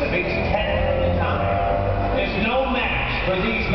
the big ten at the time. There's no match for these